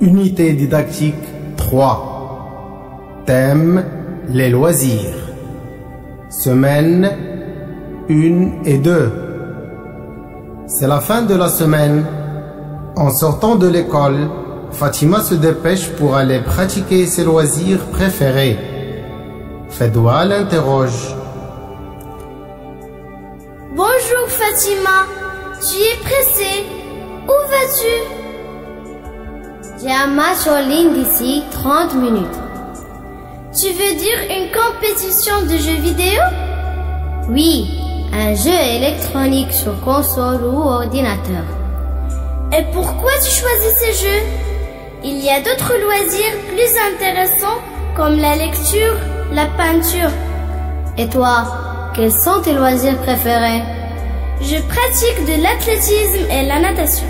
Unité didactique 3. Thème les loisirs. Semaine 1 et 2. C'est la fin de la semaine. En sortant de l'école, Fatima se dépêche pour aller pratiquer ses loisirs préférés. Fedwa l'interroge. Bonjour Fatima, tu es pressée. J'ai un match en ligne d'ici 30 minutes. Tu veux dire une compétition de jeux vidéo? Oui, un jeu électronique sur console ou ordinateur. Et pourquoi tu choisis ce jeu? Il y a d'autres loisirs plus intéressants comme la lecture, la peinture. Et toi, quels sont tes loisirs préférés? Je pratique de l'athlétisme et la natation.